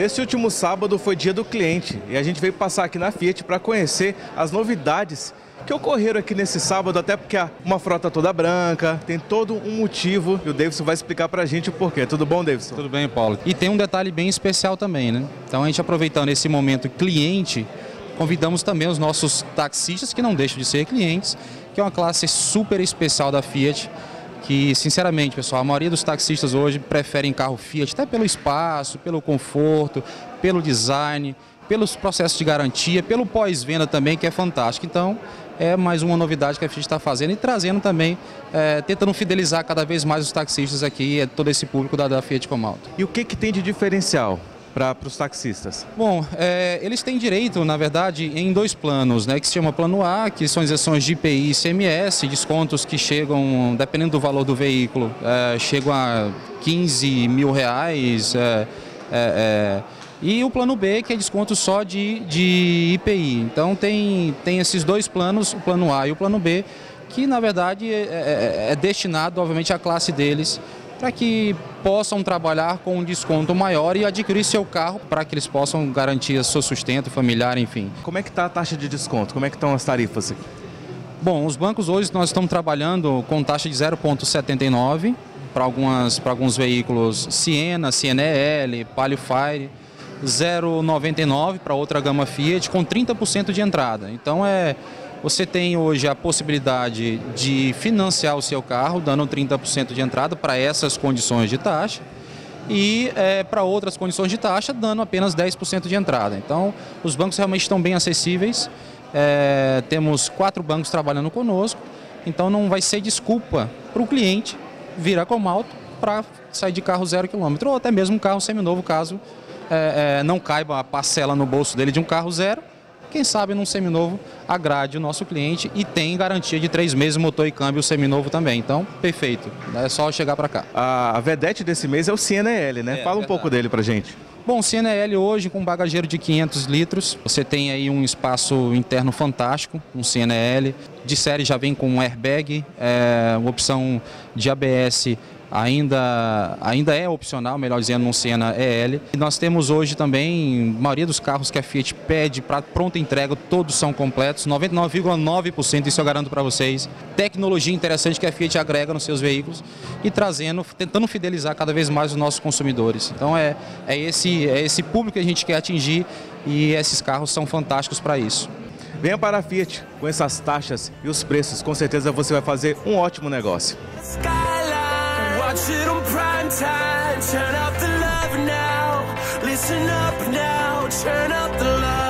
Nesse último sábado foi dia do cliente e a gente veio passar aqui na Fiat para conhecer as novidades que ocorreram aqui nesse sábado, até porque é uma frota toda branca, tem todo um motivo e o Davidson vai explicar pra gente o porquê. Tudo bom, Davidson? Tudo bem, Paulo. E tem um detalhe bem especial também, né? Então a gente aproveitando esse momento cliente, convidamos também os nossos taxistas, que não deixam de ser clientes, que é uma classe super especial da Fiat, que sinceramente, pessoal, a maioria dos taxistas hoje preferem carro Fiat, até pelo espaço, pelo conforto, pelo design, pelos processos de garantia, pelo pós-venda também, que é fantástico. Então, é mais uma novidade que a Fiat está fazendo e trazendo também, é, tentando fidelizar cada vez mais os taxistas aqui, todo esse público da, da Fiat Comalto. E o que, que tem de diferencial? Para os taxistas? Bom, é, eles têm direito, na verdade, em dois planos, né, que se chama Plano A, que são isenções de IPI e ICMS, descontos que chegam, dependendo do valor do veículo, é, chegam a 15 mil reais. É, é, é e o plano B, que é desconto só de, de IPI. Então tem, tem esses dois planos, o plano A e o plano B, que na verdade é, é, é destinado, obviamente, à classe deles, para que possam trabalhar com um desconto maior e adquirir seu carro para que eles possam garantir seu sustento familiar, enfim. Como é que está a taxa de desconto? Como é que estão as tarifas aqui? Bom, os bancos hoje nós estamos trabalhando com taxa de 0,79 para alguns veículos Siena, CNL, Palio Fire 0,99 para outra gama Fiat com 30% de entrada. Então é você tem hoje a possibilidade de financiar o seu carro dando 30% de entrada para essas condições de taxa e é, para outras condições de taxa dando apenas 10% de entrada. Então os bancos realmente estão bem acessíveis. É, temos quatro bancos trabalhando conosco, então não vai ser desculpa para o cliente vir a Comalto para sair de carro zero quilômetro ou até mesmo um carro seminovo caso é, é, não caiba a parcela no bolso dele de um carro zero, quem sabe num seminovo agrade o nosso cliente e tem garantia de três meses motor e câmbio seminovo também. Então, perfeito. É só chegar para cá. A, vedete desse mês é o CNL, né? É, Fala um pouco dele para gente. Bom, CNL hoje com bagageiro de 500 litros, você tem aí um espaço interno fantástico, um CNL. De série já vem com um airbag, é, uma opção de ABS ainda, ainda é opcional, melhor dizendo, no Siena EL. E nós temos hoje também, a maioria dos carros que a Fiat pede para pronta entrega, todos são completos, 99,9%, isso eu garanto para vocês. Tecnologia interessante que a Fiat agrega nos seus veículos e trazendo, tentando fidelizar cada vez mais os nossos consumidores. Então é, é, esse, é esse público que a gente quer atingir e esses carros são fantásticos para isso. Venha para a Fiat com essas taxas e os preços, com certeza você vai fazer um ótimo negócio. Watch it on prime time. Turn up the love now. Listen up now. Turn up the love.